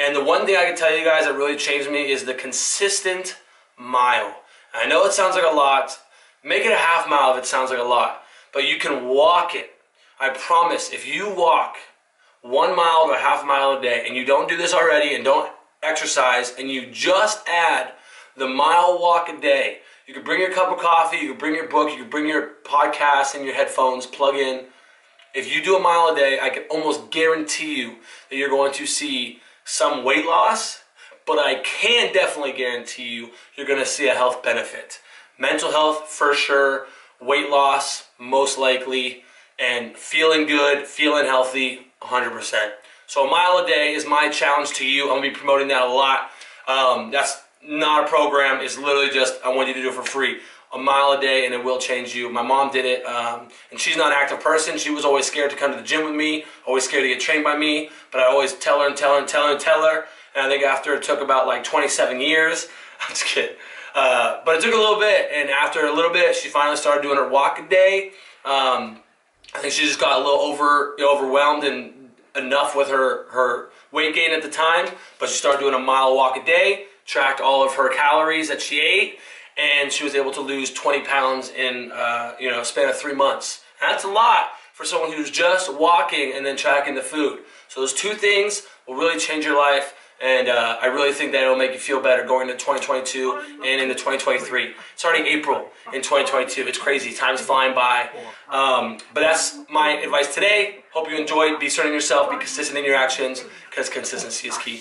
And the one thing I can tell you guys that really changed me is the consistent mile. I know it sounds like a lot. Make it a half mile if it sounds like a lot. But you can walk it. I promise, if you walk one mile to a half mile a day and you don't do this already and don't exercise and you just add the mile walk a day, you can bring your cup of coffee, you can bring your book, you can bring your podcast and your headphones, plug in. If you do a mile a day, I can almost guarantee you that you're going to see some weight loss, but I can definitely guarantee you you're to see a health benefit. Mental health, for sure. Weight loss, most likely. And feeling good, feeling healthy, 100%. So a mile a day is my challenge to you. I'm to be promoting that a lot. Um, that's not a program. It's literally just, I want you to do it for free. A mile a day and it will change you. My mom did it, um, and she's not an active person. She was always scared to come to the gym with me, always scared to get trained by me, but I always tell her and tell her and tell her and tell her. And I think after it took about like 27 years, I'm just kidding. Uh, but it took a little bit, and after a little bit, she finally started doing her walk a day. Um, I think she just got a little over you know, overwhelmed and enough with her her weight gain at the time, but she started doing a mile walk a day, tracked all of her calories that she ate, and she was able to lose 20 pounds in uh, you know a span of three months. That's a lot for someone who's just walking and then tracking the food. So those two things will really change your life. And uh, I really think that it'll make you feel better going into 2022 and into 2023. It's already April in 2022. It's crazy. Time's flying by. Um, but that's my advice today. Hope you enjoyed. Be certain yourself. Be consistent in your actions because consistency is key.